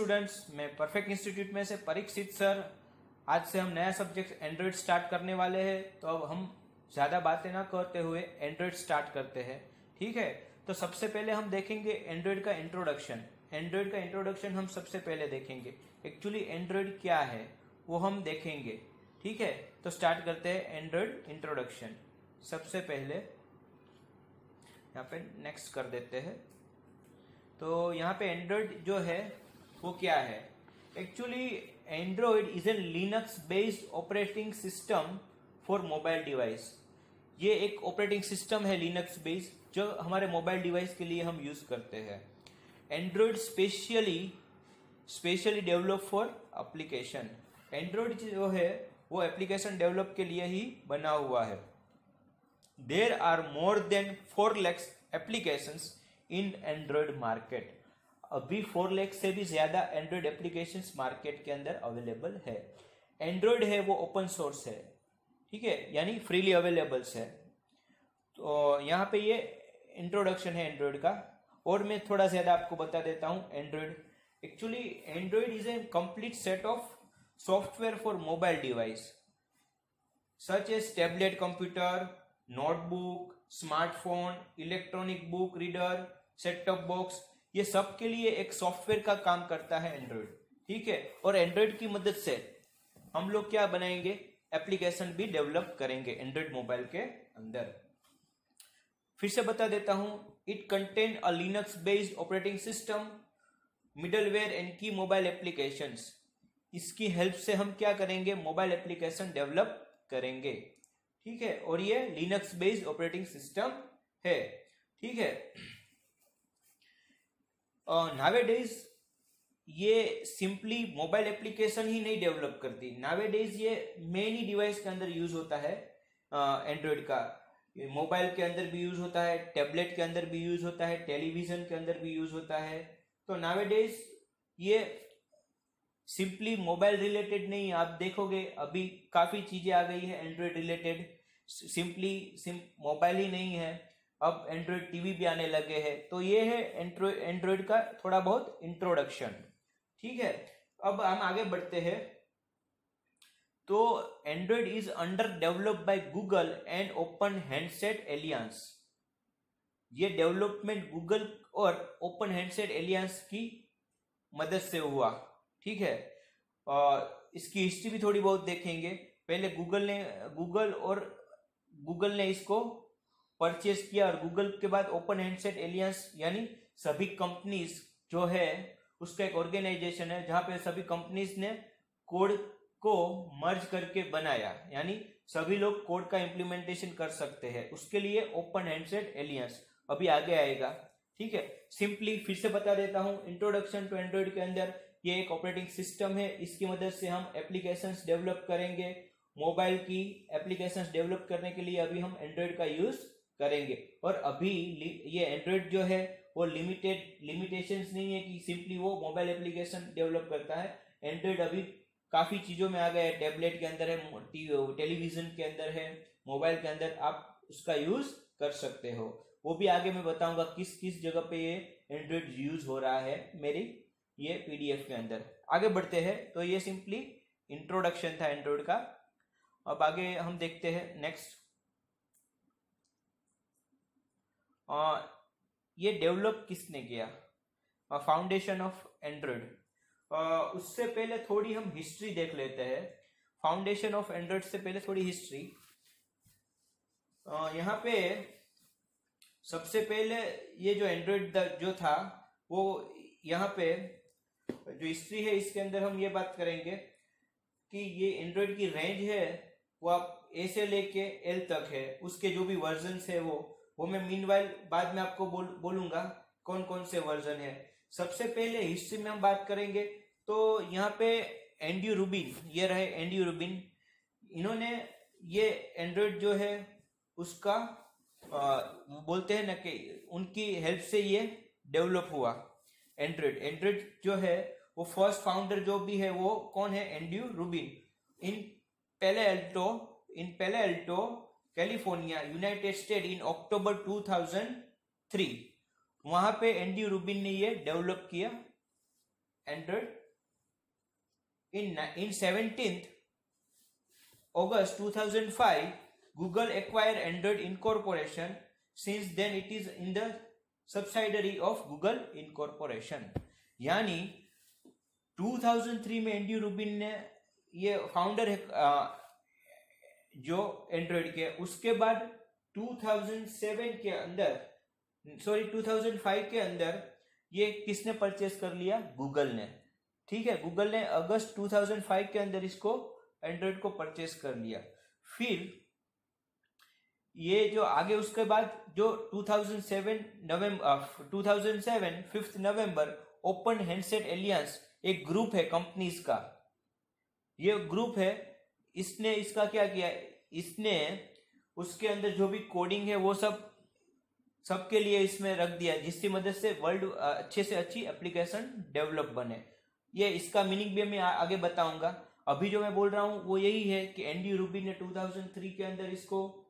Students मैं perfect institute में से परीक्षित सर आज से हम नया सब्जेक्ट एंड्रॉइड स्टार्ट करने वाले हैं तो अब हम ज़्यादा बातें ना करते हुए एंड्रॉइड स्टार्ट करते हैं। ठीक है? तो सबसे पहले हम देखेंगे एंड्रॉइड का इंट्रोडक्शन एंड्रॉइड का इंट्रोडक्शन हम सबसे पहले देखेंगे। एक्चुअली एंड्रॉइड क्या है, वो हम देखेंगे। ठीक है? तो स्टार्ट करते हैं एंड्रॉइड इंट्रोडक्शन सबसे पहले यहाँ पे नेक्स्ट कर देते हैं। तो यहाँ पे एंड्रॉइड जो है वो क्या है? Actually Android is an Linux based operating system for mobile device ये एक ऑपरेटिंग सिस्टम है लिनक्स बेस्ड जो हमारे मोबाइल डिवाइस के लिए हम यूज़ करते हैं। Android specially specially develop for application Android जो है, वो एप्लीकेशन डेवलप के लिए ही बना हुआ है। There are more than four lakhs application in Android market अभी फोर लैक्स से भी ज़्यादा एंड्रॉयड एप्लीकेशन मार्केट के अंदर अवेलेबल है। एंड्रॉयड है, वो ओपन सोर्स है। ठीक है? यानी फ्रीली अवेलेबल्स है। तो यहाँ पे ये इंट्रोडक्शन है एंड्रॉयड का। और मैं थोड़ा ज़्यादा आपको बता देता हूँ Android actually Android is a complete set of software for mobile device such as tablet computer notebook smartphone electronic book reader set top box ये सब के लिए एक सॉफ्टवेयर का काम करता है एंड्रॉइड ठीक है? और एंड्रॉइड की मदद से हम लोग क्या बनाएँगे? एप्लीकेशन भी डेवलप करेंगे एंड्रॉइड मोबाइल के अंदर। फिर से बता देता हूँ it contain a Linux based operating system middleware and key mobile application इसकी हेल्प से हम क्या करेंगे? मोबाइल एप्लीकेशन डेवलप करेंगे, ठीक है? और ये लिनक्स बेस्ड ऑपरेटिंग सिस्टम है, ठीक है? नावेडेज ये सिंपली मोबाइल एप्लीकेशन ही नहीं डेवलप करती। नावेडेज ये मेनी डिवाइस के अंदर यूज़ होता है एंड्रॉइड का। मोबाइल के अंदर भी यूज़ होता है टेबलेट के अंदर भी यूज़ होता है टेलीविज़न के अंदर भी यूज़ होता है। तो नावेडेज ये सिंपली मोबाइल रिलेटेड नहीं, आप देखोगे, अभी काफ़ी चीज़ें आ गई है Android related simply SIM mobile ही नहीं है। अब एंड्रॉइड टीवी भी आने लगे हैं। तो ये है एंड्रॉइड का थोड़ा बहुत इंट्रोडक्शन ठीक है? अब हम आगे बढ़ते हैं। तो Android is under develop by Google and Open Handset Alliance ये डेवलपमेंट गूगल और ओपन हैंडसेट एलियंस की मदद से हुआ। ठीक है? और इसकी हिस्ट्री भी थोड़ी बहुत देखेंगे। पहले गूगल ने गूगल और गूगल ने इसको परचेज किया और गूगल के बाद ओपन हैंडसेट एलियंस यानी सभी कंपनीज़ जो है, उसका एक ऑर्गेनाइजेशन है, जहाँ पे सभी कंपनीज़ ने कोड को मर्ज करके बनाया, यानी सभी लोग कोड का इम्प्लीमेंटेशन कर सकते हैं। उसके लिए ओपन हैंडसेट एलियंस अभी आगे आएगा, ठीक है? सिंपली फिर से बता देता हूँ इंट्रोडक्शन टू एंड्रॉइड के अंदर ये एक ऑपरेटिंग सिस्टम है। इसकी मदद से हम एप्लीकेशन डेवलप करेंगे। मोबाइल की एप्लीकेशन डेवलप करने के लिए अभी हम एंड्रॉइड का यूज़ करेंगे। और अभी ये एंड्रॉइड जो है, वो लिमिटेड लिमिटेशंस नहीं है कि सिंपली वो मोबाइल एप्लीकेशन डेवलप करता है। एंड्रॉइड अभी काफ़ी चीज़ों में आ गया है। टेबलेट के अंदर है टेलीविज़न के अंदर है मोबाइल के अंदर। आप उसका यूज़ कर सकते हो। वो भी आगे मैं बताऊँगा किस किस जगह पे ये एंड्रॉइड यूज़ हो रहा है मेरी, ये पीडीएफ के अंदर। आगे बढ़ते हैं तो ये सिंपली इंट्रोडक्शन था एंड्रॉइड का। अब आगे हम देखते हैं नेक्स्ट ये डेवलप किसने किया? फाउंडेशन ऑफ़ एंड्रॉइड उससे पहले थोड़ी हम हिस्ट्री देख लेते हैं। फाउंडेशन ऑफ़ एंड्रॉइड से पहले थोड़ी हिस्ट्री यहाँ पे सबसे पहले ये जो एंड्रॉइड जो था, वो यहाँ पे जो हिस्ट्री है, इसके अंदर हम ये बात करेंगे कि ये एंड्रॉयड की रेंज है, वो आप ए से लेके एल तक है। उसके जो भी वर्जन है वो वो मैं मीन बाद में आपको बोल बोलूँगा कौन कौन से वर्जन है। सबसे पहले हिस्ट्री में हम बात करेंगे तो यहाँ पे एंडी रूबिन ये रहे एंडी रूबिन इन्होंने ये एंड्रॉइड जो है उसका आ, बोलते हैं ना कि उनकी हेल्प से ये डेवलप हुआ एंड्रॉइड एंड्रॉयड जो है वो फ़र्स्ट फाउंडर जो भी है वो कौन है? Andrew Rubin in Palo Alto in Palo Alto California United State in October 2003 वहाँ पे एंडी रूबिन ने ये डेवलप किया Android in in seventeen August 2005 Google acquire Android incorporation since then it is in the subsidiary of Google incorporation यानी 2003 में Andy Rubin ने ये founder जो एंड्रॉइड के, उसके बाद 2007 के अंदर सॉरी 2005 के अंदर ये किसने परचेस कर लिया? गूगल ने। ठीक है? गूगल ने अगस्त 2005 के अंदर इसको एंड्रॉइड को परचेस कर लिया। फिर, ये जो आगे उसके बाद जो 2007 नवंबर 2007 fifth November, Open Handset Alliance, एक ग्रुप है कंपनीज़ का। ये ग्रुप है, इसने इसका क्या किया? इसने उसके अंदर जो भी कोडिंग है, वो सब, सबके लिए इसमें रख दिया, जिसकी मदद से वर्ल्ड अच्छे से अच्छी एप्लीकेशन डेवलप बने। ये इसका मीनिंग भी मैं आगे बताऊँगा। अभी जो मैं बोल रहा हूँ, वो यही है कि एनडी रूबी ने 2003 के अंदर इसको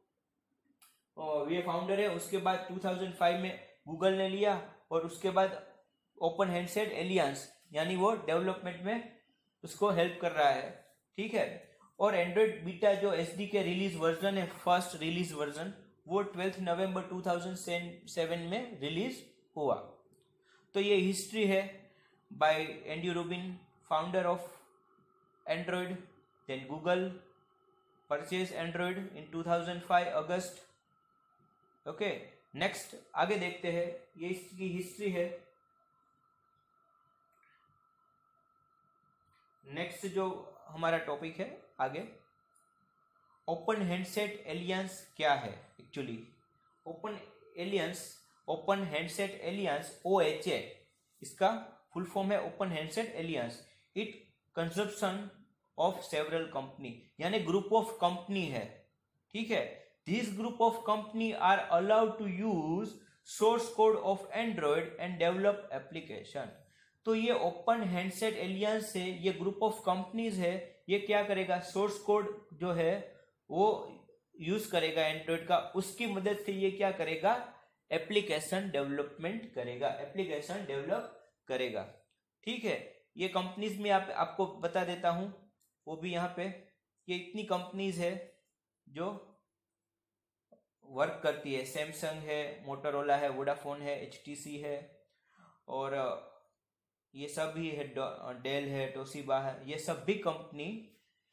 ये फाउंडर है, उसके बाद 2005 में गूगल ने लिया, और उसके बाद ओपन हैंडसेट एलियंस यानी वो डेवलपमेंट में उसको हेल्प कर रहा है। ठीक है? और एंड्रॉइड बीटा जो एसडी के रिलीज़ वर्जन है फ़र्स्ट रिलीज़ वर्जन वो ट्वेल्थ नवंबर 2007 में रिलीज़ हुआ। तो ये हिस्ट्री है by Andy Rubin founder of Android. Then Google purchased Android in 2005 August okay next आगे देखते हैं। ये इसकी हिस्ट्री है। नेक्स्ट जो हमारा टॉपिक है आगे। ओपन हैंडसेट एलियंस क्या है actually Open Alliance Open Handset Alliance O H A इसका फुल फॉर्म है Open Handset Alliance it consumption of several company यानी ग्रुप ऑफ़ कंपनी है, ठीक है? This group of company are allowed to use source code of Android and develop application तो ये open handset aliens से ये group of companies है ये क्या करेगा? सोर्स कोड जो है, वो यूज़ करेगा एंड्रॉयड का। उसकी मदद से ये क्या करेगा? एप्लीकेशन डेवलपमेंट करेगा। एप्लीकेशन डेवलप करेगा। ठीक है? ये कंपनीज़ में आप, आपको बता देता हूँ। वो भी यहाँ पे। ये इतनी कंपनीज़ है जो वर्क करती है। सैमसंग है मोटरोला है वोडाफोन है एचटीसी है। और ये सब भी है डेल है, टोसीबा है, ये सब भी कंपनी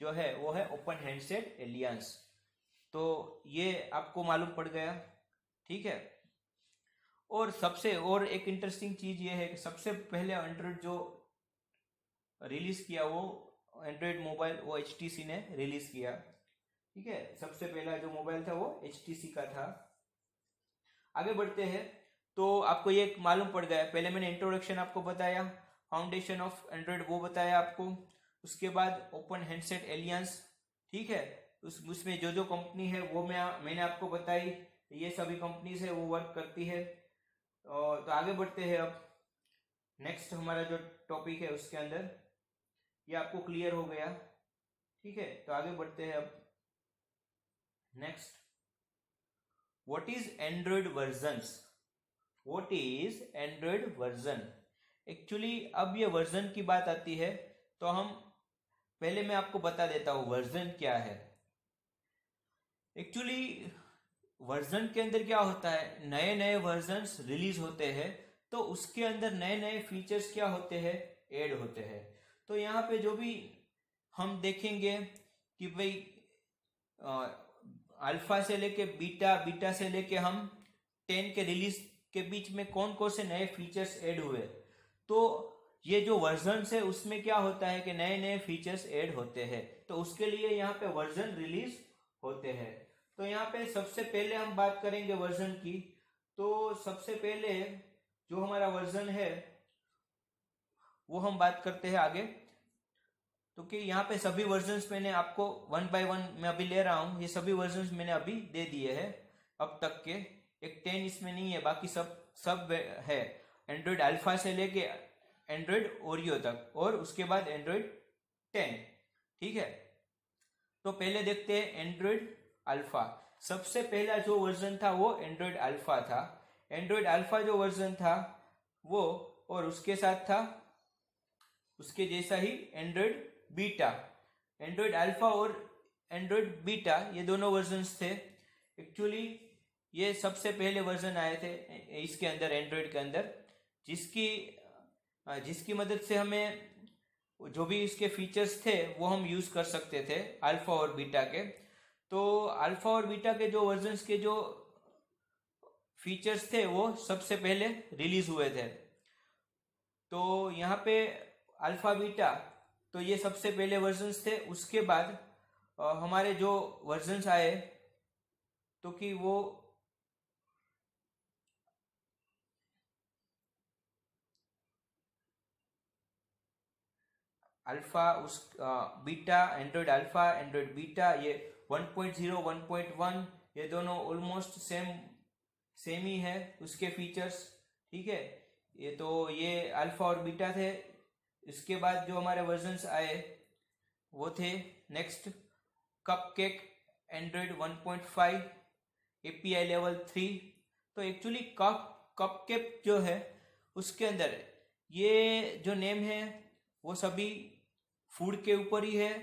जो है, वो है ओपन हैंडसेट एलियंस। तो ये आपको मालूम पड़ गया, ठीक है? और सबसे और एक इंटरेस्टिंग चीज़ ये है कि सबसे पहले एंड्रॉइड जो रिलीज़ किया वो एंड्रॉयड मोबाइल वो एचटीसी ने रिलीज़ किया, ठीक है? सबसे पहला जो मोबाइल था वो एचटीसी का था। आगे बढ़ते हैं तो आपको ये मालूम पड़ गया, पहले मैंने इंट्रोडक्शन आपको बताया फाउंडेशन ऑफ़ एंड्रॉयड, वो बताया आपको। उसके बाद ओपन हैंडसेट एलियंस, ठीक है? उस, उसमें जो जो कंपनी है, वो मैं, मैंने आपको बताई, ये सभी कंपनीज़ है, वो वर्क करती है। और तो आगे बढ़ते हैं अब। नेक्स्ट हमारा जो टॉपिक है, उसके अंदर, ये आपको क्लियर हो गया, ठीक है? तो आगे बढ़ते हैं अब। Next what is Android version what is Android version actually अब ये वर्जन की बात आती है तो हम पहले मैं आपको बता देता हूँ वर्जन क्या है। एक्चुअली वर्जन के अंदर क्या होता है? नए नए वर्जन रिलीज़ होते हैं तो उसके अंदर नए नए फीचर्स क्या होते हैं? ऐड होते हैं। तो यहाँ पे जो भी हम देखेंगे कि भाई अल्फ़ा से लेके बीटा बीटा से लेके हम टेन के रिलीज़ के बीच में कौन कौन से नए फीचर्स ऐड हुए तो ये जो वर्जन है, उसमें क्या होता है कि नए नए फीचर्स ऐड होते हैं। तो उसके लिए यहाँ पे वर्जन रिलीज़ होते हैं। तो यहाँ पे सबसे पहले हम बात करेंगे वर्जन की। तो सबसे पहले जो हमारा वर्जन है, वो हम बात करते हैं आगे। तो कि यहाँ पे सभी वर्जन मैंने आपको वन बाय वन मैं अभी ले रहा हूँ। ये सभी वर्जन मैंने अभी दे दिए हैं, अब तक के। एक टेन इसमें नहीं है, बाकी सब सब है। एंड्रॉयड अल्फ़ा से लेके एंड्रॉयड ओरियो तक, और उसके बाद एंड्रॉयड टेन ठीक है? तो पहले देखते हैं एंड्रॉयड अल्फ़ा सबसे पहला जो वर्जन था वो एंड्रॉयड अल्फ़ा था। एंड्रॉयड अल्फ़ा जो वर्जन था वो, और उसके साथ था, उसके जैसा ही एंड्रॉयड बीटा एंड्रॉयड अल्फ़ा और एंड्रॉयड बीटा ये दोनों वर्जन थे। एक्चुअली ये सबसे पहले वर्जन आए थे इसके अंदर एंड्रॉयड के अंदर। जिसकी जिसकी मदद से हमें जो भी इसके फीचर्स थे, वो हम यूज़ कर सकते थे अल्फ़ा और बीटा के। तो अल्फ़ा और बीटा के जो वर्जन के जो फीचर्स थे, वो सबसे पहले रिलीज़ हुए थे। तो यहाँ पे अल्फ़ा बीटा तो ये सबसे पहले वर्जन थे। उसके बाद हमारे जो वर्जन आए तो कि वो अल्फ़ा उस beta Android alpha Android beta ये 1.0 1.1 ये दोनों ऑलमोस्ट सेम सेम ही है उसके फीचर्स ठीक है? ये तो ये अल्फ़ा और बीटा थे। इसके बाद जो हमारे वर्जन आए, वो थे next cupcake Android 1.5 API level three तो एक्चुअली कप कप केक जो है, उसके अंदर, ये जो नेम है, वो सभी फ़ूड के ऊपर ही है।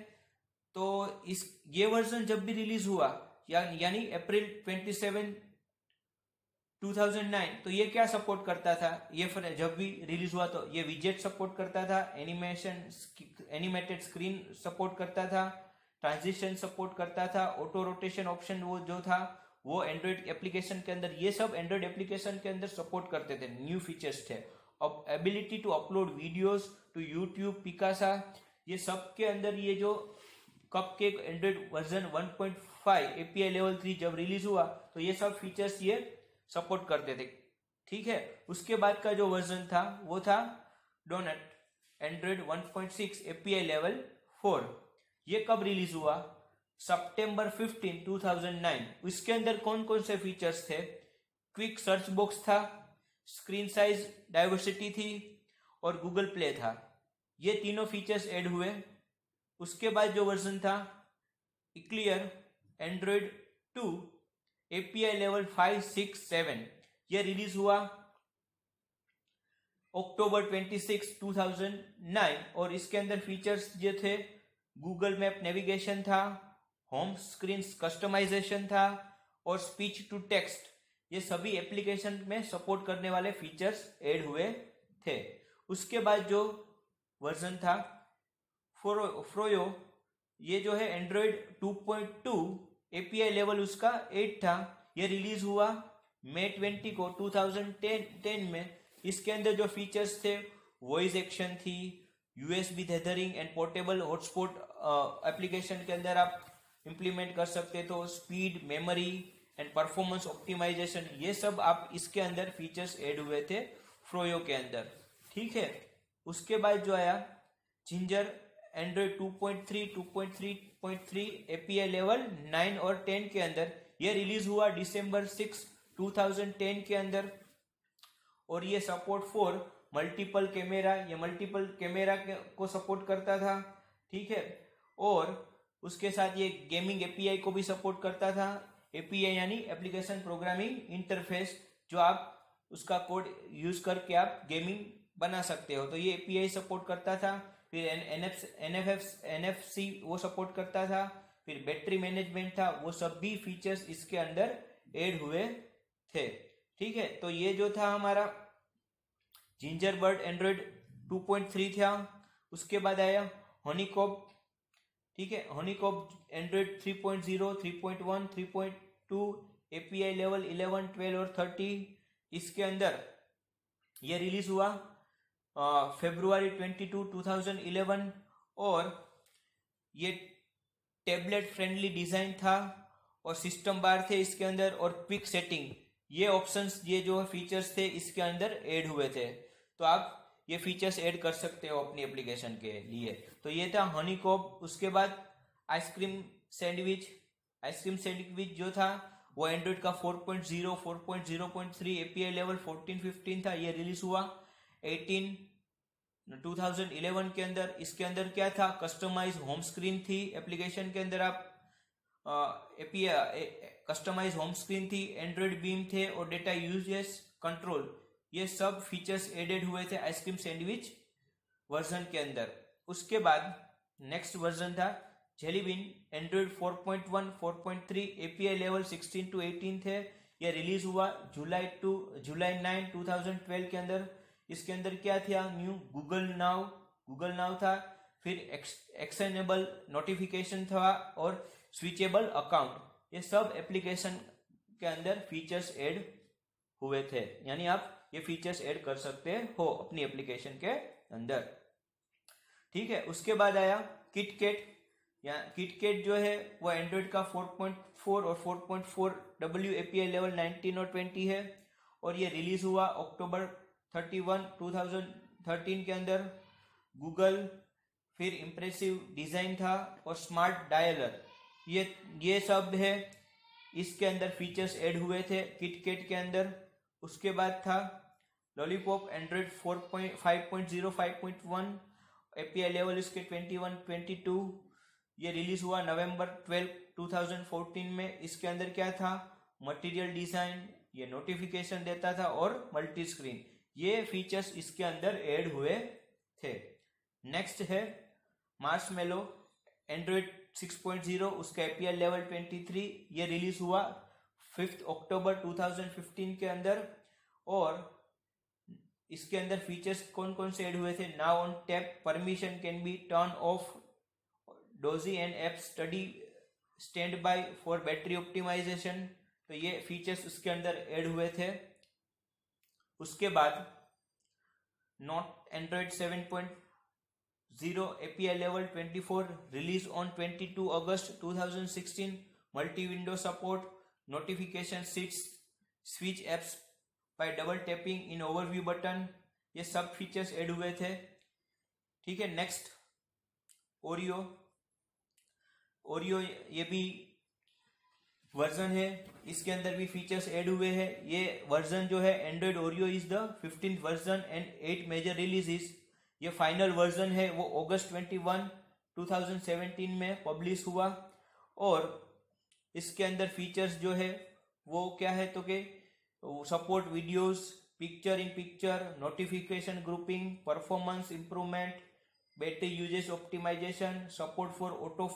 तो इस ये वर्जन जब भी रिलीज़ हुआ या, यानी अप्रैल 27 2009 तो ये क्या सपोर्ट करता था? ये जब भी रिलीज़ हुआ तो ये विजेट सपोर्ट करता था एनिमेशन एनिमेटेड स्क्रीन सपोर्ट करता था ट्रांजिशन सपोर्ट करता था ऑटो रोटेशन ऑप्शन वो जो था वो एंड्रॉइड एप्लीकेशन के अंदर ये सब एंड्रॉइड एप्लीकेशन के अंदर सपोर्ट करते थे न्यू फीचर्स थे। अब ability to upload videos to YouTube Picasa ये सब के अंदर ये जो कप के Android version 1.5 API level three जब रिलीज़ हुआ तो ये सब फीचर्स ये सपोर्ट करते थे ठीक है? उसके बाद का जो वर्जन था, वो था donut Android 1.6 API level four ये कब रिलीज़ हुआ? सितंबर 15 2009 इसके अंदर कौन कौन से फीचर्स थे? क्विक सर्च बॉक्स था स्क्रीन साइज़ डाइवर्सिटी थी और गूगल प्ले था। ये तीनों फीचर्स ऐड हुए। उसके बाद जो वर्जन था eclair Android two API level five six seven ये रिलीज़ हुआ अक्टूबर 26 2009 और इसके अंदर फीचर्स जो थे गूगल मैप नेविगेशन था होम स्क्रीन कस्टमाइजेशन था, और स्पीच टू टेक्स्ट ये सभी एप्लीकेशन में सपोर्ट करने वाले फीचर्स ऐड हुए थे। उसके बाद जो वर्जन था। फ्रोयो, ये जो है एंड्रॉइड 2.2 एपीआई लेवल उसका 8 था। ये रिलीज़ हुआ मे 20 को 2010 में। इसके अंदर जो फीचर्स थे वॉइस एक्शन थी USB tethering and portable hotspot application के अंदर आप इंप्लीमेंट कर सकते तो speed memory and performance optimization ये सब आप इसके अंदर फीचर्स ऐड हुए थे फ्रोयो के अंदर। ठीक है? उसके बाद जो आया जिंजर एंड्रॉइड 2.3 2.3.3 एपीआई लेवल 9 और 10 के अंदर, ये रिलीज़ हुआ दिसंबर 6 2010 के अंदर। और ये सपोर्ट फॉर मल्टीपल कैमेरा ये मल्टीपल कैमेरा को सपोर्ट करता था, ठीक है? और उसके साथ ये गेमिंग एपीआई को भी सपोर्ट करता था। एपीआई यानी एप्लीकेशन प्रोग्रामिंग इंटरफेस जो आप उसका कोड यूज़ करके आप गेमिंग बना सकते हो। तो ये एपीआई सपोर्ट करता था, फिर N F N F C वो सपोर्ट करता था, फिर बैटरी मैनेजमेंट था, वो सब भी फीचर्स इसके अंदर एड हुए थे। ठीक है तो ये जो था हमारा जिंजर बर्ड एंड्रॉइड 2.3 था, उसके बाद आया हनीकॉप ठीक है हनीकॉप एंड्रॉइड 3.0 3.1 3.2 एपीआई लेवल 11 12 और 30 इसके अंदर ये रिलीज़ हुआ। फेब्रुआरी 22 2011 और ये टेबलेट फ्रेंडली डिज़ाइन था और सिस्टम बार थे इसके अंदर और क्विक सेटिंग ये ऑप्शंस ये जो फीचर्स थे, इसके अंदर ऐड हुए थे। तो आप ये फीचर्स ऐड कर सकते हो अपनी एप्लीकेशन के लिए। तो ये था हनी कॉप उसके बाद आइसक्रीम सैंडविच आइसक्रीम सैंडविच जो था, वो एंड्रॉइड का 4.0 4.0.3 एपीआई लेवल 14 15 था। ये रिलीज़ हुआ। 18 2011 के अंदर, इसके अंदर क्या था? कस्टमाइज होम स्क्रीन थी एप्लीकेशन के अंदर आप कस्टमाइज होम स्क्रीन थी एंड्रॉइड बीम थे और डेटा यूजेस कंट्रोल ये सब फीचर्स एडेड हुए थे आइसक्रीम सैंडविच वर्जन के अंदर। उसके बाद नेक्स्ट वर्जन था jelly bean Android 4.1 4.3 API level 16 to 18 थे। ये रिलीज़ हुआ जुलाई टू जुलाई 9 2012 के अंदर। इसके अंदर क्या था? New Google now Google now था। फिर एक्सनेबल नोटिफिकेशन था और स्विचेबल अकाउंट ये सब एप्लीकेशन के अंदर फीचर्स ऐड हुए थे। यानी आप ये फीचर्स ऐड कर सकते हो अपनी एप्लीकेशन के अंदर। ठीक है, उसके बाद आया किटकेट या किटकेट जो है, वो एंड्रॉइड का 4.4 और 4.4 डब्ल्यू एपीआई लेवल 19 और 20 है। और ये रिलीज़ हुआ अक्टूबर 31 2013 के अंदर गूगल फिर इम्प्रेसिव डिज़ाइन था और स्मार्ट डायलर ये ये सब है। इसके अंदर फीचर्स ऐड हुए थे किटकेट के अंदर। उसके बाद था लॉलीपॉप एंड्रॉइड 4.5.0 5.1 एपीआई लेवल इसके 21 22 ये रिलीज़ हुआ नवंबर 12 2014 में। इसके अंदर क्या था? मटेरियल डिज़ाइन ये नोटिफिकेशन देता था और मल्टी स्क्रीन ये फीचर्स इसके अंदर ऐड हुए थे। नेक्स्ट है मार्स मेलो एंड्रॉइड 6.0 उसका एपीएल लेवल 23 ये रिलीज़ हुआ फिफ्थ अक्टूबर 2015 के अंदर। और इसके अंदर फीचर्स कौन कौन से ऐड हुए थे? Now on tap permission can be turn off doze and app study standby for battery optimization तो ये फीचर्स उसके अंदर ऐड हुए थे। उसके बाद nougat Android 7.0 API level 24 release on 22 August 2016 multi window support notification seats switch apps by double tapping in overview button ये सब फीचर्स ऐड हुए थे। ठीक है नेक्स्ट ओरियो ओरियो ये भी वर्जन है। इसके अंदर भी फीचर्स ऐड हुए हैं। ये वर्जन जो है Android Oreo is the fifteenth version and eight major releases ये फाइनल वर्जन है, वो अगस्त 21 2017 में पब्लिश हुआ। और इसके अंदर फीचर्स जो है, वो क्या है तो के support videos picture in picture notification grouping performance improvement battery uses optimization support for auto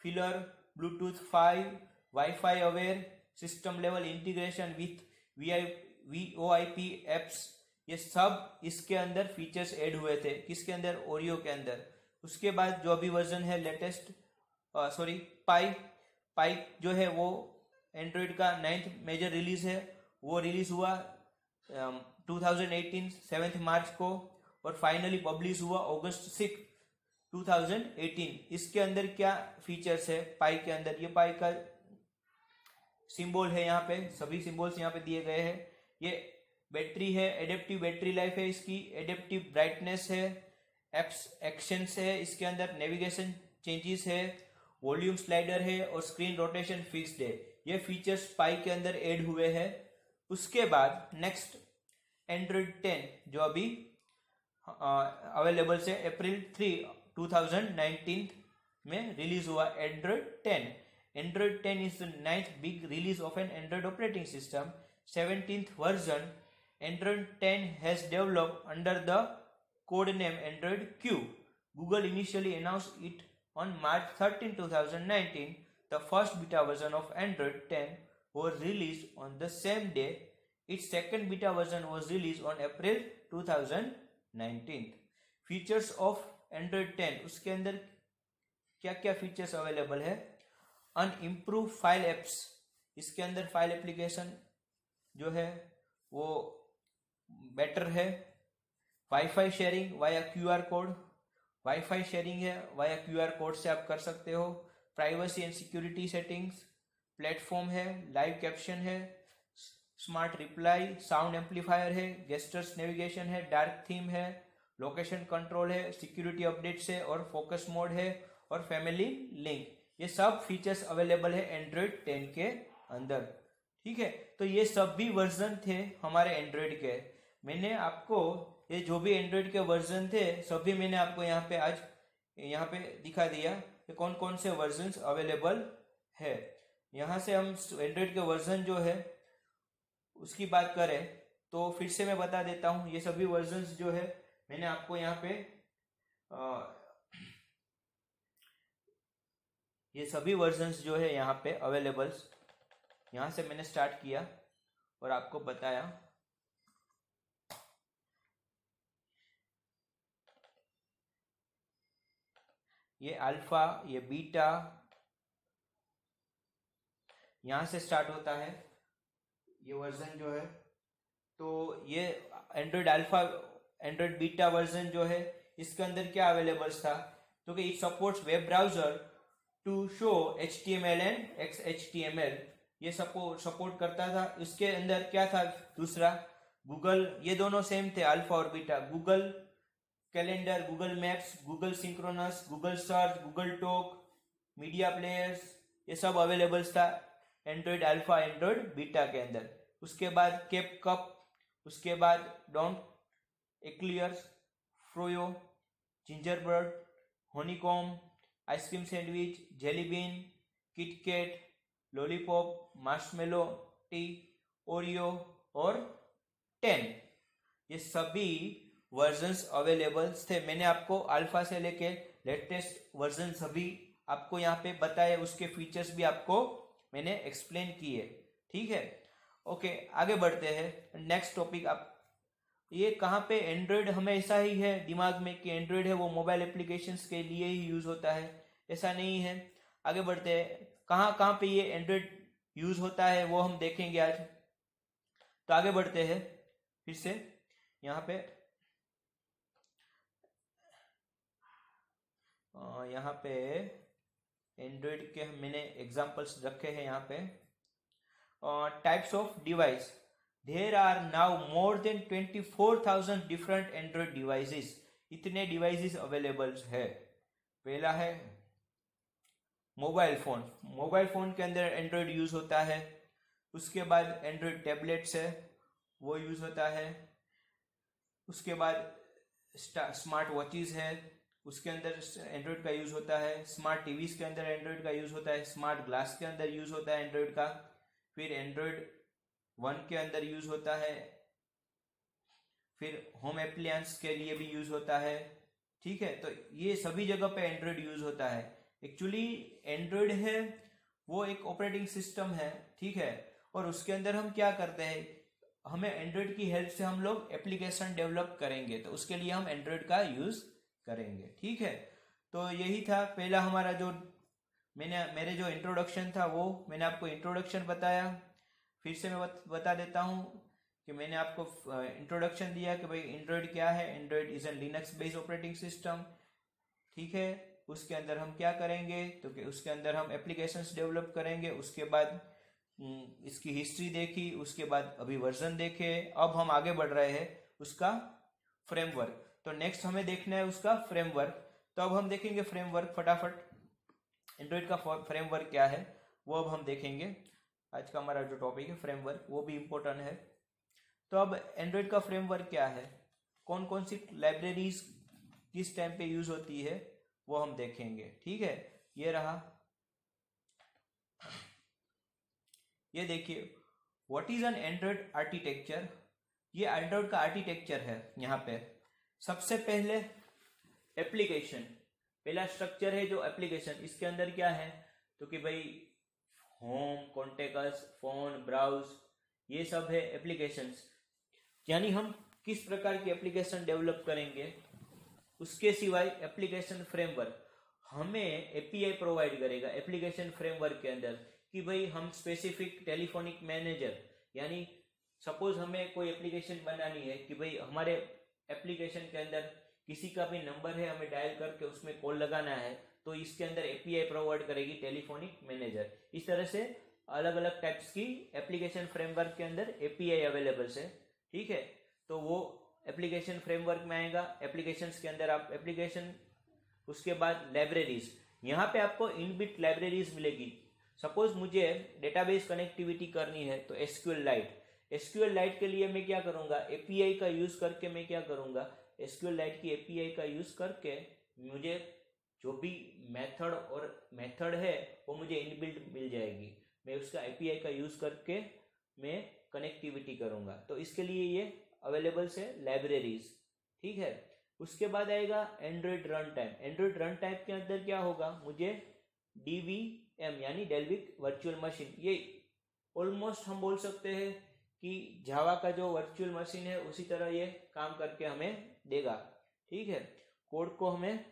filler Bluetooth five WiFi aware system level integration with V I V O I P apps ये सब इसके अंदर features add हुए थे। किसके अंदर? Oreo के अंदर। उसके बाद जो अभी वर्जन है लेटेस्ट सॉरी पाई पाई जो है वो एंड्रॉइड का नाइन्थ मेजर रिलीज़ है। वो रिलीज़ हुआ two thousand eighteen seventh March को, और फाइनली पब्लिश हुआ अगस्त सिक्स 2018 इसके अंदर क्या फीचर्स है? पाई के अंदर। ये पाई का सिंबल है यहाँ पे, सभी सिंबल्स यहाँ पे दिए गए हैं। ये बैटरी है एडेप्टिव बैटरी लाइफ है इसकी एडेप्टिव ब्राइटनेस है एप्स एक्शंस है, इसके अंदर नेविगेशन चेंजेस है वॉल्यूम स्लाइडर है और स्क्रीन रोटेशन फिक्स्ड है। ये फीचर्स पाई के अंदर ऐड हुए हैं। उसके बाद नेक्स्ट एंड्रॉइड टेन जो अभी अवेलेबल से अप्रैल थ्री 2019 में रिलीज़ हुआ Android ten Android 10 is the ninth big release of an Android operating system. 17th version Android 10 has developed under the code name Android Q. Google initially announced it on March 13, 2019. The first beta version of Android 10 was released on the same day. Its second beta version was released on April 2019. Features of Android 10 उसके अंदर क्या क्या features available है अनइम्प्रूव file apps इसके अंदर file application जो है, वो बेटर है। WiFi sharing via QR code WiFi sharing है वाया क्यूआर कोड से आप कर सकते हो। Privacy and security settings platform है लाइव कैप्शन है स्मार्ट रिप्लाई साउंड एम्पलीफायर है गेस्टर्स नेविगेशन है डार्क थीम है लोकेशन कंट्रोल है सिक्योरिटी अपडेट्स है और फोकस मोड है, और फैमिली लिंक ये सब फीचर्स अवेलेबल है एंड्रॉइड 10 के अंदर। ठीक है? तो ये सब भी वर्जन थे हमारे एंड्रॉइड के। मैंने आपको ये जो भी एंड्रॉइड के वर्जन थे सभी मैंने आपको यहाँ पे आज, यहाँ पे दिखा दिया कि कौन कौन से वर्जन अवेलेबल है। यहाँ से हम एंड्रॉइड के वर्जन जो है, उसकी बात करें तो फिर से मैं बता देता हूँ, ये सभी वर्जन जो है, मैंने आपको यहाँ पे ये सभी वर्जन्स जो है यहाँ पे अवेलेबल्स यहाँ से मैंने स्टार्ट किया और आपको बताया। ये अल्फ़ा ये बीटा यहाँ से स्टार्ट होता है ये वर्जन जो है। तो ये Android alpha Android beta version जो है, इसके अंदर क्या अवेलेबल था? तो कि it supports web browser to show H T M L and X H T M L ये सपोर्ट सपोर्ट करता था। इसके अंदर क्या था? दूसरा गूगल ये दोनों सेम थे अल्फ़ा और beta Google calendar Google maps Google synchronous Google search Google talk media players ये सब अवेलेबल था एंड्रॉयड अल्फ़ा एंड्रॉयड बीटा के अंदर। उसके बाद केप कप उसके बाद donut eclairs froyo gingerbread honeycomb ice cream sandwich, jelly bean KitKat lollipop, marshmallow, T, Oreo और टेन। ये सभी वर्जन्स अवेलेबल थे। मैंने आपको अल्फ़ा से लेके लेटेस्ट वर्जन सभी आपको यहाँ पे बताए, उसके फीचर्स भी आपको मैंने एक्सप्लेन किए। ठीक है? ओके आगे बढ़ते हैं। नेक्स्ट टॉपिक आप ये कहाँ पे एंड्रॉयड हमेशा ही है, दिमाग में कि एंड्रॉयड है, वो मोबाइल एप्लीकेशंस के लिए ही यूज़ होता है। ऐसा नहीं है। आगे बढ़ते हैं। कहाँ कहाँ पे ये एंड्रॉयड यूज़ होता है, वो हम देखेंगे आज। तो आगे बढ़ते हैं। फिर से यहाँ पे। यहाँ पे एंड्रॉयड के मैंने एग्जांपल्स रखे हैं यहाँ पे। Types of device there are now more than twenty four thousand different Android devices इतने डिवाइसेस अवेलेबल है। पहला है मोबाइल फ़ोन मोबाइल फ़ोन के अंदर एंड्रॉयड यूज़ होता है। उसके बाद एंड्रॉयड टैबलेट्स है। वो यूज़ होता है। उसके बाद स्मार्ट वॉचेस है। उसके अंदर एंड्रॉयड का यूज़ होता है। स्मार्ट टीवीज के अंदर एंड्रॉयड का यूज़ होता है। स्मार्ट ग्लास के अंदर यूज़ होता है एंड्रॉयड का। फिर एंड्रॉयड वन के अंदर यूज़ होता है, फिर होम एप्लियंस के लिए भी यूज़ होता है, ठीक है? तो ये सभी जगह पे एंड्रॉयड यूज़ होता है। एक्चुअली एंड्रॉयड है, वो एक ऑपरेटिंग सिस्टम है, ठीक है? और उसके अंदर हम क्या करते हैं, हमें एंड्रॉयड की हेल्प से हम लोग एप्लीकेशन डेवलप करेंगे तो उसके लिए हम एंड्रॉयड का यूज़ करेंगे, ठीक है? तो यही था, पहला हमारा जो मैंने, मेरे जो इंट्रोडक्शन था वो, मैंने आपको इंट्रोडक्शन बताया। फिर से मैं बता देता हूँ कि मैंने आपको इंट्रोडक्शन दिया कि भाई एंड्रॉयड क्या है? Android is an Linux based operating system ठीक है? उसके अंदर हम क्या करेंगे? तो कि उसके अंदर हम एप्लीकेशंस डेवलप करेंगे। उसके बाद इसकी हिस्ट्री देखी। उसके बाद अभी वर्जन देखे। अब हम आगे बढ़ रहे हैं उसका फ्रेमवर्क तो नेक्स्ट हमें देखना है उसका फ्रेमवर्क तो अब हम देखेंगे फ्रेमवर्क फटाफट। एंड्रॉयड का फ्रेमवर्क क्या है? वो अब हम देखेंगे। आज का हमारा जो टॉपिक है फ्रेमवर्क वो भी इम्पोर्टेंट है। तो अब एंड्रॉइड का फ्रेमवर्क क्या है? कौन कौन सी लाइब्रेरीज किस टाइम पे यूज़ होती है, वो हम देखेंगे, ठीक है? ये रहा। ये देखिए what is an Android architecture ये एंड्रॉइड का आर्किटेक्चर है यहाँ पे। सबसे पहले एप्लीकेशन पहला स्ट्रक्चर है जो एप्लीकेशन इसके अंदर क्या है? तो कि भाई होम कॉन्टेक्ट फ़ोन ब्राउज ये सब है एप्लीकेशंस यानी हम किस प्रकार की एप्लीकेशन डेवलप करेंगे? उसके सिवाय एप्लीकेशन फ्रेमवर्क हमें एपीआई प्रोवाइड करेगा एप्लीकेशन फ्रेमवर्क के अंदर कि भाई हम स्पेसिफिक टेलीफोनिक मैनेजर यानी सपोज़ हमें कोई एप्लीकेशन बनानी है कि भाई हमारे एप्लीकेशन के अंदर किसी का भी नंबर है, हमें डायल करके उसमें कॉल लगाना है तो इसके अंदर एपीआई प्रोवाइड करेगी टेलीफोनिक मैनेजर इस तरह से अलग अलग टाइप्स की एप्लीकेशन फ्रेमवर्क के अंदर एपीआई अवेलेबल है, ठीक है? तो वो एप्लीकेशन फ्रेमवर्क में आएगा एप्लीकेशन के अंदर आप एप्लीकेशन उसके बाद लाइब्रेरीज यहाँ पे आपको इनबिट लाइब्रेरीज मिलेगी. सपोज़ मुझे डेटाबेस कनेक्टिविटी करनी है तो एसक्यूएल लाइट एसक्यूएल लाइट के लिए मैं क्या करूँगा? एपीआई का यूज़ करके मैं क्या करूँगा? एसक्यूएल लाइट की एपीआई का यूज़ करके मुझे जो भी मेथड और मेथड है, वो मुझे इनबिल्ट मिल जाएगी। मैं उसका एपीआई का यूज़ करके मैं कनेक्टिविटी करूँगा। तो इसके लिए ये अवेलेबल है लाइब्रेरीज ठीक है? उसके बाद आएगा Android run time Android run time के अंदर क्या होगा? मुझे डीवीएम यानी डेलविक वर्चुअल मशीन ये ऑलमोस्ट हम बोल सकते हैं कि जावा का जो वर्चुअल मशीन है, उसी तरह ये काम करके हमें देगा। ठीक है? कोड को हमें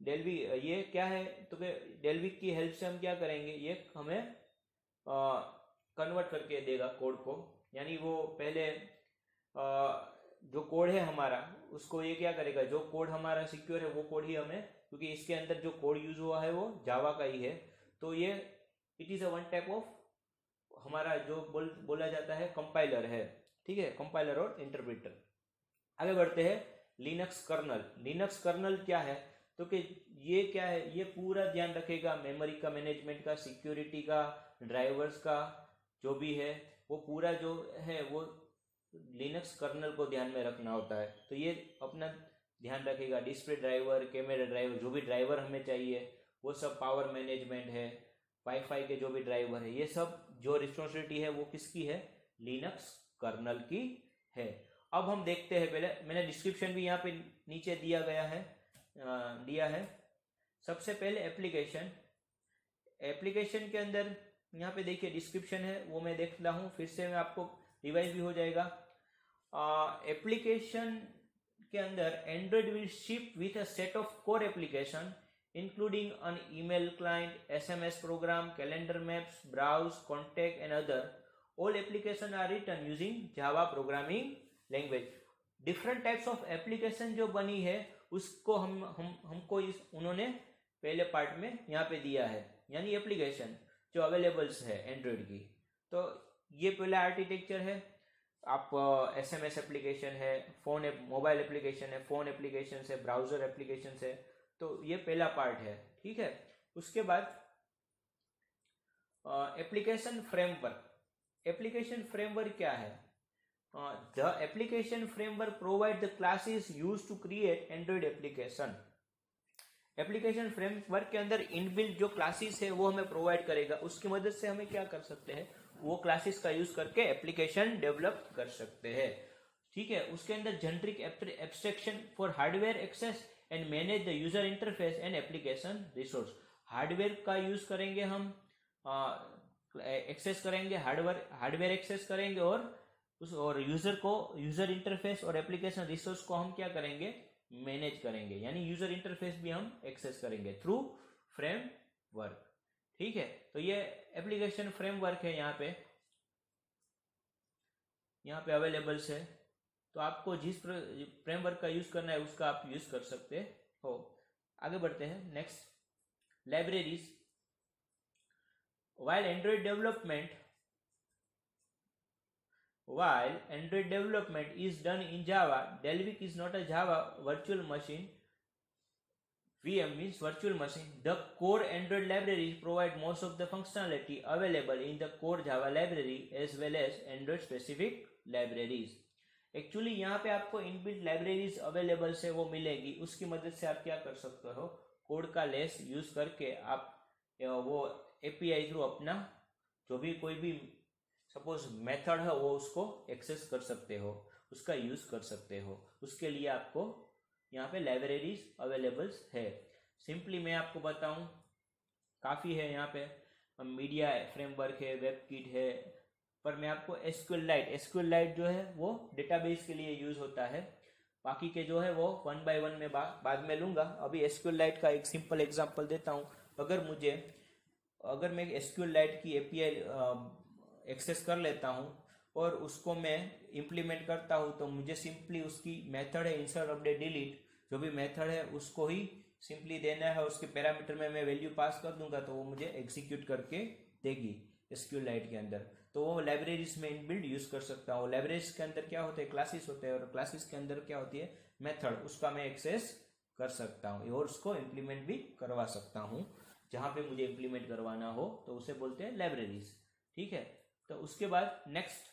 डेलवी ये क्या है? तो डेलविक की हेल्प से हम क्या करेंगे? ये हमें कन्वर्ट करके देगा कोड को। यानी वो पहले आ, जो कोड है हमारा उसको ये क्या करेगा? जो कोड हमारा सिक्योर है वो कोड ही हमें क्योंकि इसके अंदर जो कोड यूज़ हुआ है वो जावा का ही है। तो ये it is a one type of हमारा जो बोल बोला जाता है कंपाइलर है। ठीक है? कंपाइलर और इंटरप्रिटर आगे बढ़ते हैं। Linux colonel. लिनक्स कर्नल क्या है? तो कि ये क्या है? ये पूरा ध्यान रखेगा मेमोरी का मैनेजमेंट का सिक्योरिटी का ड्राइवर्स का, जो भी है, वो पूरा जो है, वो लिनक्स कर्नल को ध्यान में रखना होता है। तो ये अपना ध्यान रखेगा। डिस्प्ले ड्राइवर कैमरा ड्राइवर जो भी ड्राइवर हमें चाहिए, वो सब पावर मैनेजमेंट है वाईफाई के जो भी ड्राइवर है, ये सब जो रिस्पॉन्सिबिलिटी है, वो किसकी है? लिनक्स कर्नल की है। अब हम देखते हैं पहले मैंने डिस्क्रिप्शन भी यहाँ पे नीचे दिया गया है आ, दिया है। सबसे पहले एप्लीकेशन एप्लीकेशन के अंदर यहाँ पे देखिए डिस्क्रिप्शन है वो मैं देख हूँ फिर से मैं आपको रिवाइज भी हो जाएगा। एप्लीकेशन के अंदर Android will ship with a set of core application including an email client, SMS program calendar maps browse contact and other all application are return using Java programming language. Different types of application जो बनी है, उसको हम हम, हमको इस, उन्होंने पहले पार्ट में यहाँ पे दिया है, यानी एप्लीकेशन जो अवेलेबल्स है एंड्रॉयड की। तो ये पहला आर्किटेक्चर है। आप एस एम एस एप्लीकेशन है फ़ोन मोबाइल एप्लीकेशन है फ़ोन एप्लीकेशन है ब्राउज़र एप्लीकेशन है तो ये पहला पार्ट है, ठीक है? उसके बाद एप्लीकेशन फ्रेमवर्क एप्लीकेशन फ्रेमवर्क क्या है? The application framework provide the classes use to create Android application application framework के अंदर इनबिल्ट जो क्लासेस है, वो हमें प्रोवाइड करेगा। उसकी मदद से हमें क्या कर सकते हैं? वो क्लासेस का यूज़ करके एप्लीकेशन डेवलप कर सकते हैं। ठीक है? उसके अंदर generic abstraction for hardware access and manage the user interface and application resource hardware का यूज़ करेंगे हम एक्सेस करेंगे हार्डवेयर हार्डवेयर एक्सेस करेंगे और उस और यूज़र को यूज़र इंटरफेस और एप्लीकेशन रिसोर्स को हम क्या करेंगे? मैनेज करेंगे। यानी यूज़र इंटरफेस भी हम एक्सेस करेंगे थ्रू फ्रेम वर्क ठीक है? तो ये एप्लीकेशन फ्रेमवर्क है यहाँ पे। यहाँ पे अवेलेबल्स है। तो आपको जिस फ्रेमवर्क का यूज़ करना है उसका आप यूज़ कर सकते हो। आगे बढ़ते हैं। Next libraries while Android development while android development is done in java delvic is not a java virtual machine vm means virtual machine the core android libraries provide most of the functionality available in the core java library as well as android specific libraries actually यहाँ पे आपको inbuilt libraries available से वो मिलेगी उसकी मदद से आप क्या कर सकते हो कोड का लेस यूज़ करके आप वो एपीआई थ्रू अपना जो भी कोई भी सपोज़ मेथड है वो उसको एक्सेस कर सकते हो उसका यूज़ कर सकते हो। उसके लिए आपको यहाँ पे लाइब्रेरीज अवेलेबल्स है। सिंपली मैं आपको बताऊँ काफ़ी है यहाँ पे। मीडिया फ्रेमवर्क है वेब किट है पर मैं आपको एसक्यूएल लाइट एसक्यूएल लाइट जो है वो डेटाबेस के लिए यूज़ होता है। बाकी के जो है वो वन बाय वन में बा, बाद में लूँगा। अभी एसक्यूएल लाइट का एक सिंपल एग्ज़ाम्पल देता हूँ। अगर मुझे अगर मैं एसक्यूएल लाइट की एपीआई एक्सेस कर लेता हूँ और उसको मैं इम्प्लीमेंट करता हूँ तो मुझे सिंपली उसकी मेथड है इंसर्ट अपडेट डिलीट जो भी मेथड है, उसको ही सिंपली देना है उसके पैरामीटर में मैं वैल्यू पास कर दूँगा तो वो मुझे एग्जीक्यूट करके देगी एसक्यूएल लाइट के अंदर। तो वो लाइब्रेरीज में इनबिल्ड यूज़ कर सकता हूँ। लाइब्रेरीज के अंदर क्या होते हैं? क्लासेस होते हैं और क्लासेस के अंदर क्या होती है? मेथड उसका मैं एक्सेस कर सकता हूँ और उसको इम्प्लीमेंट भी करवा सकता हूँ। जहाँ पे मुझे इम्प्लीमेंट करवाना हो तो उसे बोलते हैं लाइब्रेरीज ठीक है? तो उसके बाद नेक्स्ट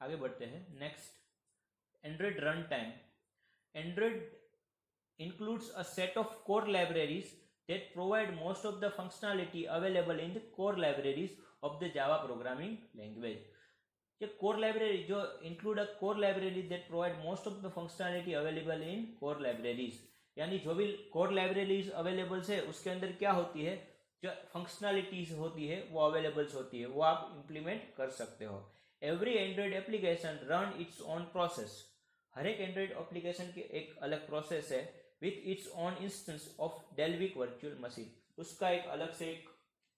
आगे बढ़ते हैं। Next Android run time Android includes a set of core libraries that provide most of the functionality available in the core libraries of the Java programming language ये कोर लाइब्रेरी जो include a core library that provide most of the functionality available in core libraries यानी जो भी core libraries available है उसके अंदर क्या होती है, जो फंक्शनैलिटीज होती है, वो अवेलेबल्स होती है, वो आप इम्प्लीमेंट कर सकते हो। Every Android application run its own process हर एक एंड्रॉइड एप्लीकेशन की एक अलग प्रोसेस है with its own instance of Dalvik virtual machine उसका एक अलग से एक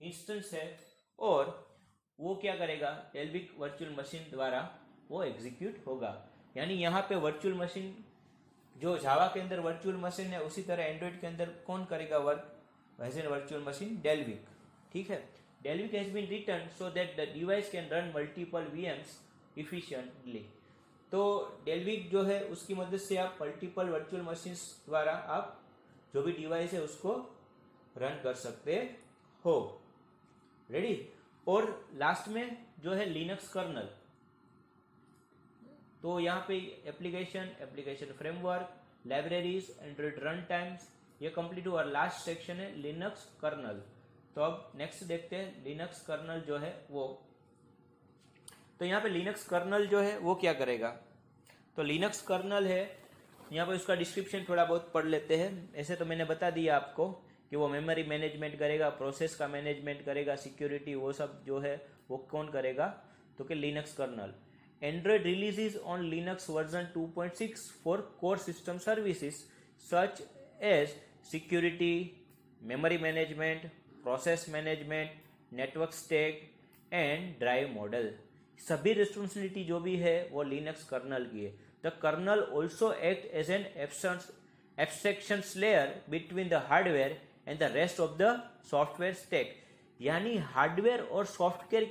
इंस्टेंस है, और वो क्या करेगा? डेलविक वर्चुअल मशीन द्वारा वो एग्जीक्यूट होगा। यानी यहाँ पे वर्चुअल मशीन जो जावा के अंदर वर्चुअल मशीन है, उसी तरह एंड्रॉइड के अंदर कौन करेगा वर्क वैसे वर्चुअल मशीन डेलविक ठीक है? Dalvik has been return so that the device can run multiple VMs efficiently तो डेलविक जो है, उसकी मदद से आप मल्टीपल वर्चुअल मशीन द्वारा आप जो भी डिवाइस है, उसको रन कर सकते हो। रेडी और लास्ट में जो है लिनक्स कर्नल तो यहाँ पे application application framework libraries Android run times ये कंप्लीट हुआ लास्ट सेक्शन है लिनक्स कर्नल तो अब नेक्स्ट देखते हैं लिनक्स कर्नल जो है वो। तो यहाँ पे लिनक्स कर्नल जो है वो क्या करेगा? तो लिनक्स कर्नल है, यहाँ पे उसका डिस्क्रिप्शन थोड़ा बहुत पढ़ लेते हैं। ऐसे तो मैंने बता दिया आपको कि वो मेमोरी मैनेजमेंट करेगा प्रोसेस का मैनेजमेंट करेगा सिक्योरिटी वो सब जो है वो कौन करेगा? तो कि Linux kernel Android release on Linux version 2.6 for core system services such as security memory management process management network stack and drive model सभी रिस्पॉन्सिबिलिटी जो भी है, वो लिनक्स कर्नल की है। The kernel also act as an abstraction layer between the hardware and the rest of the software stack यानी hardware और software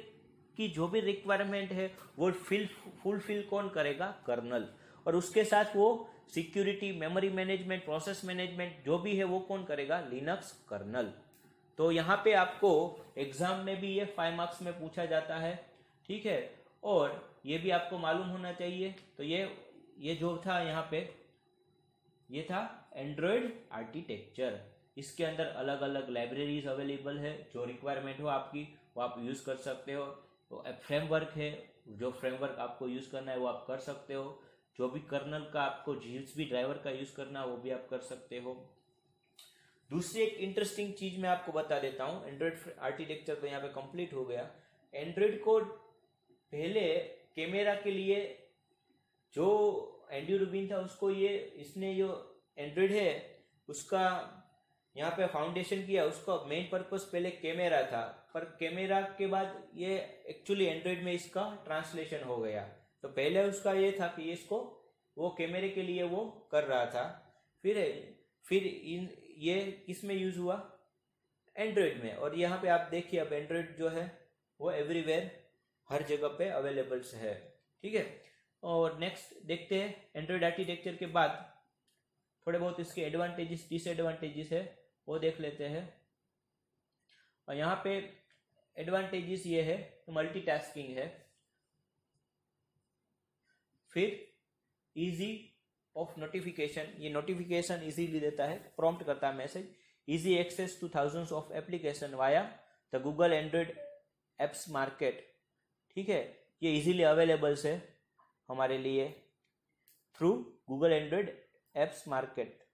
की जो भी रिक्वायरमेंट है, वो फिल फुलफिल कौन करेगा? कर्नल और उसके साथ वो security memory management process management जो भी है, वो कौन करेगा? लिनक्स कर्नल तो यहाँ पे आपको एग्ज़ाम में भी ये फाइव मार्क्स में पूछा जाता है, ठीक है? और ये भी आपको मालूम होना चाहिए। तो ये ये जो था यहाँ पे, ये था एंड्रॉयड आर्किटेक्चर इसके अंदर अलग अलग लाइब्रेरीज अवेलेबल है। जो रिक्वायरमेंट हो आपकी, वो आप यूज़ कर सकते हो। तो फ्रेमवर्क है, जो फ्रेमवर्क आपको यूज़ करना है वो आप कर सकते हो। जो भी कर्नल का आपको जिस भी ड्राइवर का यूज़ करना है वो भी आप कर सकते हो। दूसरी एक इंटरेस्टिंग चीज़ मैं आपको बता देता हूँ एंड्रॉइड आर्किटेक्चर तो यहाँ पे कंप्लीट हो गया। एंड्रॉइड को पहले कैमेरा के लिए जो एंड्री रूबिन था, उसको ये, इसने जो एंड्रॉइड है, उसका यहाँ पे फाउंडेशन किया, उसका मेन पर्पस पहले कैमेरा था। पर कैमेरा के बाद ये एक्चुअली एंड्रॉइड में इसका ट्रांसलेशन हो गया। तो पहले उसका ये था कि इसको वो कैमरे के लिए वो कर रहा था। फिर फिर इन, ये किसमें यूज़ हुआ? एंड्रॉइड में। और यहाँ पे आप देखिए, अब एंड्रॉइड जो है, वो एवरीवेयर हर जगह पे अवेलेबल है। ठीक है? और नेक्स्ट देखते हैं एंड्रॉइड आर्किटेक्चर के बाद। थोड़े बहुत इसके एडवांटेजेस डिसएडवांटेजेस है। वो देख लेते हैं। और यहाँ पे एडवांटेजेस ये है मल्टीटास्किंग है। फिर इजी ऑफ़ नोटिफिकेशन ये नोटिफिकेशन इजीली देता है प्रॉम्प्ट करता है message easy access to thousands of application via the Google Android apps market ठीक है? ये इजीली अवेलेबल है हमारे लिए through Google Android apps market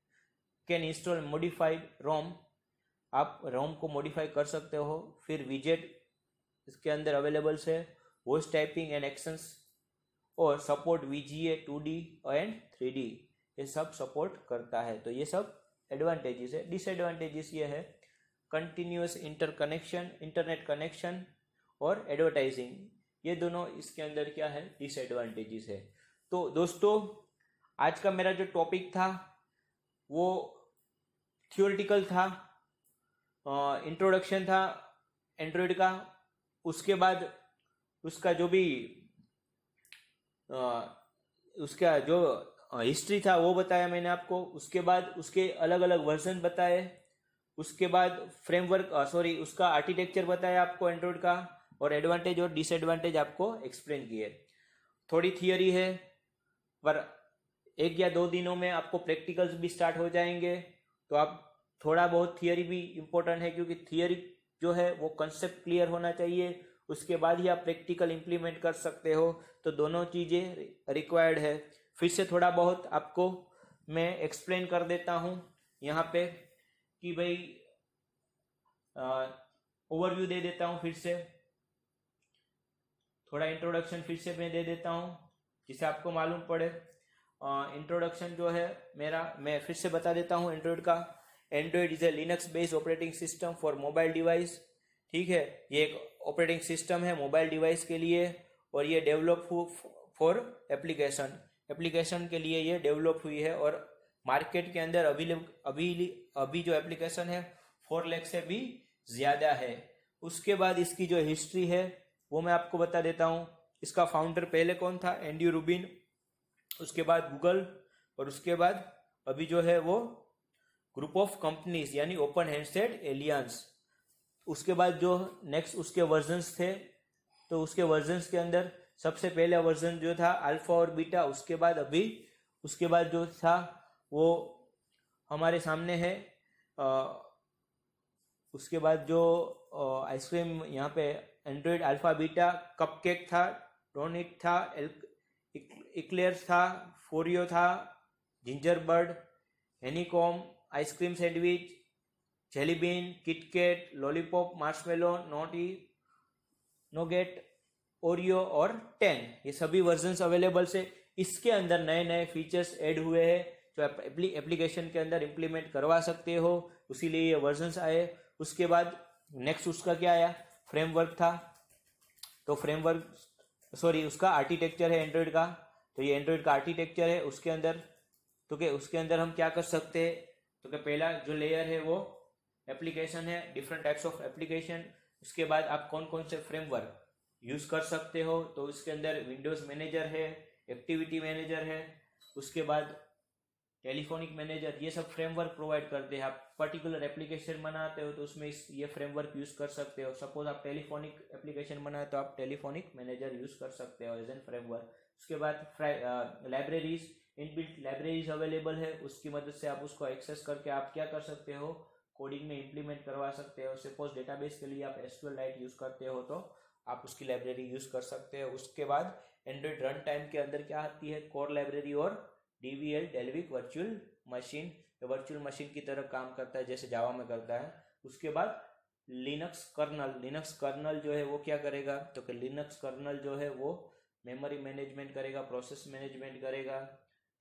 can install modified ROM आप रोम को मॉडिफाई कर सकते हो। फिर विजेट इसके अंदर अवेलेबल है। वॉइस टाइपिंग एंड एक्शंस और support V G A two D and three D ये सब सपोर्ट करता है। तो ये सब एडवांटेजेस है। डिसएडवांटेजेस ये है। Continuous inter connection internet connection और एडवर्टाइजिंग ये दोनों इसके अंदर क्या है? डिसएडवांटेजेस है। तो दोस्तों, आज का मेरा जो टॉपिक था, वो थियोरिटिकल था इंट्रोडक्शन था एंड्रॉयड का। उसके बाद उसका जो भी उसका जो हिस्ट्री था, वो बताया मैंने आपको। उसके बाद उसके अलग अलग वर्जन बताए। उसके बाद फ्रेमवर्क सॉरी उसका आर्किटेक्चर बताया आपको एंड्रॉयड का, और एडवांटेज और डिसएडवांटेज आपको एक्सप्लेन किए। थोड़ी थियोरी है, पर एक या दो दिनों में आपको प्रैक्टिकल्स भी स्टार्ट हो जाएँगे। तो आप थोड़ा बहुत थियोरी भी इम्पोर्टेंट है क्योंकि थियोरी जो है वो कंसेप्ट क्लियर होना चाहिए। उसके बाद ही आप प्रैक्टिकल इम्प्लीमेंट कर सकते हो। तो दोनों चीज़ें रिक्वायर्ड है। फिर से थोड़ा बहुत आपको मैं एक्सप्लेन कर देता हूँ यहाँ पे कि भाई ओवरव्यू दे देता हूँ फिर से। थोड़ा इंट्रोडक्शन फिर से मैं दे देता हूँ जिसे आपको मालूम पड़े। इंट्रोडक्शन जो है, मेरा, मैं फिर से बता देता हूँ एंड्रॉयड का। Android is a Linux based operating system for mobile device ठीक है? ये एक ऑपरेटिंग सिस्टम है मोबाइल डिवाइस के लिए और ये डेवलप फॉर एप्लीकेशन एप्लीकेशन के लिए ये डेवलप हुई है और मार्केट के अंदर अभी अभी अभी जो एप्लीकेशन है फोर लैख से भी ज़्यादा है। उसके बाद इसकी जो हिस्ट्री है, वो मैं आपको बता देता हूँ। इसका फाउंडर पहले कौन था? एंड्यू रूबिन उसके बाद गूगल और उसके बाद अभी जो है वो ग्रुप ऑफ़ कंपनीज़ यानी ओपन हैंडसेट एलियंस। उसके बाद जो नेक्स्ट उसके वर्जन्स थे तो उसके वर्जन्स के अंदर सबसे पहला वर्जन जो था अल्फ़ा और बीटा उसके बाद अभी उसके बाद जो था वो हमारे सामने है आ, उसके बाद जो आइसक्रीम यहाँ पे एंड्रॉइड अल्फ़ा बीटा कपकेक था टोनिक था इक्लेयर्स था, फोरियो था, Gingerbread, Honeycomb, Ice Cream Sandwich Jelly Bean KitKat, Lollipop, Marshmallow, naughty, Nougat, Oreo और टेन। ये सभी वर्जन अवेलेबल से इसके अंदर नए नए फीचर्स ऐड हुए हैं, जो एप्लीकेशन के अंदर इम्प्लीमेंट करवा सकते हो। उसीलिए ये वर्जन आए। उसके बाद नेक्स्ट उसका क्या आया? फ्रेमवर्क था। तो फ्रेमवर्क सॉरी, उसका आर्किटेक्चर है एंड्रॉयड का। तो ये एंड्रॉयड का आर्किटेक्चर है उसके अंदर। तो क्या उसके अंदर हम क्या कर सकते हैं? तो क्या पहला जो लेयर है वो एप्लीकेशन है डिफरेंट टाइप्स ऑफ़ एप्लीकेशन उसके बाद आप कौन कौन से फ्रेमवर्क यूज़ कर सकते हो? तो उसके अंदर विंडोज़ मैनेजर है एक्टिविटी मैनेजर है। उसके बाद टेलीफोनिक मैनेजर, ये सब फ्रेमवर्क प्रोवाइड करते हैं। आप पर्टिकुलर एप्लीकेशन बनाते हो तो उसमें इस, ये फ्रेमवर्क यूज़ कर सकते हो। सपोज़ आप टेलीफोनिक एप्लीकेशन बनाए तो आप टेलीफोनिक मैनेजर यूज़ कर सकते हो एज एन फ्रेमवर्क उसके बाद लाइब्रेरीज इनबिल्ट लाइब्रेरीज अवेलेबल है। उसकी मदद से आप उसको एक्सेस करके आप क्या कर सकते हो? कोडिंग में इम्प्लीमेंट करवा सकते हो। सपोज़ डेटाबेस के लिए आप एसक्यूएल लाइट यूज़ करते हो तो आप उसकी लाइब्रेरी यूज़ कर सकते हो। उसके बाद एंड्रॉइड रन टाइम के अंदर क्या आती है? कोर लाइब्रेरी और DVL Dalvik virtual machine virtual machine की तरह काम करता है, जैसे जावा में करता है, उसके बाद लिनक्स कर्नल लिनक्स कर्नल जो है वो क्या करेगा? तो कि लिनक्स कर्नल जो है वो मेमोरी मैनेजमेंट करेगा प्रोसेस मैनेजमेंट करेगा,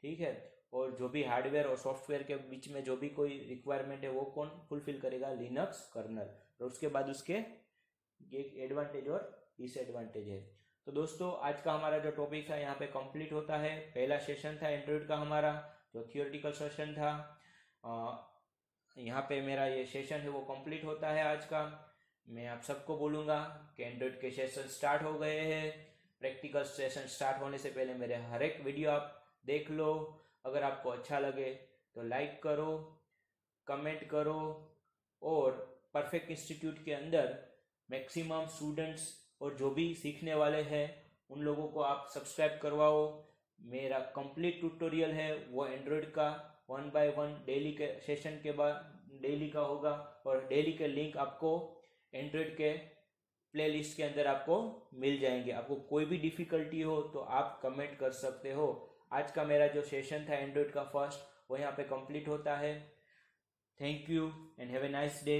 ठीक है? और जो भी हार्डवेयर और सॉफ्टवेयर के बीच में जो भी कोई रिक्वायरमेंट है, वो कौन फुलफिल करेगा? लिनक्स कर्नल और उसके बाद उसके एक एडवांटेज और डिसएडवांटेज है। तो दोस्तों, आज का हमारा जो टॉपिक था यहाँ पे कंप्लीट होता है। पहला सेशन था एंड्रॉइड का हमारा, जो थियोरिटिकल सेशन था। यहाँ पे मेरा ये सेशन है, वो कंप्लीट होता है आज का। मैं आप सबको बोलूँगा कि एंड्रॉइड के सेशन स्टार्ट हो गए हैं। प्रैक्टिकल सेशन स्टार्ट होने से पहले मेरे हर एक वीडियो आप देख लो। अगर आपको अच्छा लगे तो लाइक करो कमेंट करो और परफेक्ट इंस्टीट्यूट के अंदर मैक्सिमम स्टूडेंट्स और जो भी सीखने वाले हैं, उन लोगों को आप सब्सक्राइब करवाओ। मेरा कंप्लीट ट्यूटोरियल है, वो एंड्रॉयड का। वन बाय वन डेली के सेशन के बाद डेली का होगा और डेली के लिंक आपको एंड्रॉयड के प्लेलिस्ट के अंदर आपको मिल जाएँगे। आपको कोई भी डिफिकल्टी हो तो आप कमेंट कर सकते हो। आज का मेरा जो सेशन था एंड्रॉयड का फ़र्स्ट वो यहाँ पे कंप्लीट होता है। Thank you and have a nice day